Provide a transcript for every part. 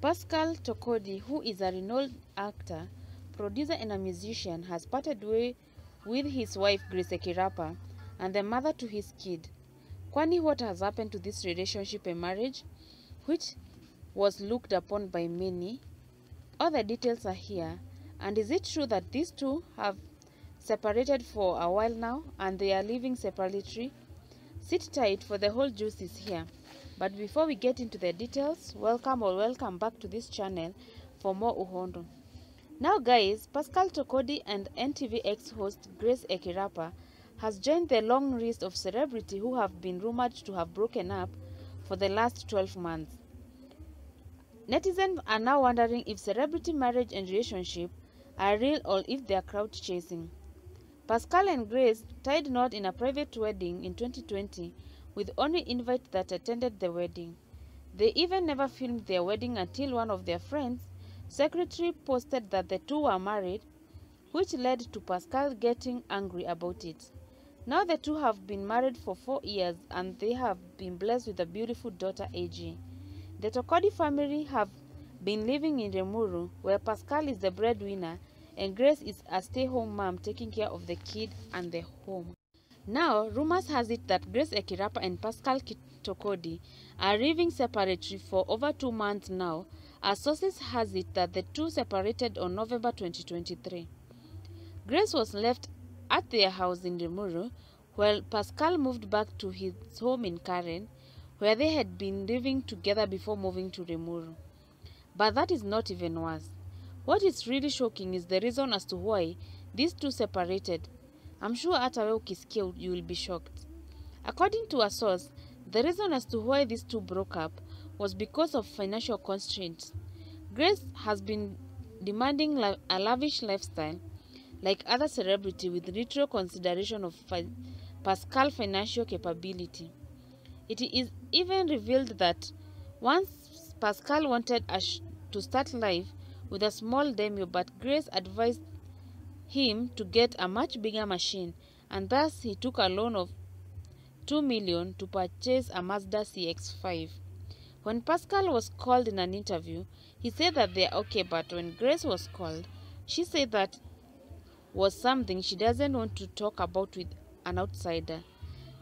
Pascal Tokodi, who is a renowned actor, producer, and a musician, has parted way with his wife Grace Ekirapa and the mother to his kid. Kwani what has happened to this relationship and marriage, which was looked upon by many? All the details are here. And is it true that these two have separated for a while now and they are living separately? Sit tight for the whole juice is here. But before we get into the details, welcome or welcome back to this channel for more Uhondo. Now guys, Pascal Tokodi and NTV ex-host Grace Ekirapa has joined the long list of celebrity who have been rumored to have broken up for the last 12 months. Netizens are now wondering if celebrity marriage and relationship are real or if they are crowd chasing. Pascal and Grace tied knot in a private wedding in 2020 with only invite that attended the wedding. They even never filmed their wedding until one of their friends, secretary, posted that the two were married, which led to Pascal getting angry about it. Now the two have been married for four years and they have been blessed with a beautiful daughter AG. The Tokodi family have been living in Limuru, where Pascal is the breadwinner and Grace is a stay-home mom taking care of the kid and the home. Now, rumors has it that Grace Ekirapa and Pascal Tokodi are living separately for over two months now, as sources has it that the two separated on November 2023. Grace was left at their house in Limuru, while Pascal moved back to his home in Karen, where they had been living together before moving to Limuru. But that is not even worse. What is really shocking is the reason as to why these two separated. I'm sure hata wewe ukisikia you will be shocked. According to a source, the reason as to why these two broke up was because of financial constraints. Grace has been demanding a lavish lifestyle like other celebrity with little consideration of fi Pascal financial capability. It is even revealed that once Pascal wanted to start life with a small Demio, but Grace advised him to get a much bigger machine, and thus he took a loan of 2 million to purchase a Mazda CX-5. When Pascal was called in an interview, he said that they they're okay, but when Grace was called, she said that was something she doesn't want to talk about with an outsider.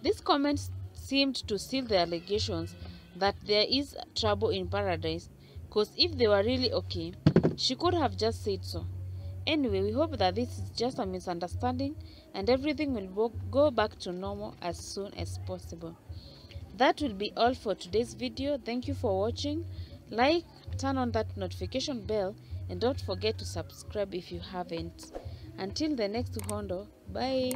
This comment seemed to seal the allegations that there is trouble in paradise, because if they were really okay, she could have just said so. Anyway, we hope that this is just a misunderstanding and everything will go back to normal as soon as possible. That will be all for today's video. Thank you for watching. Like, turn on that notification bell and don't forget to subscribe if you haven't. Until the next Hondo, bye.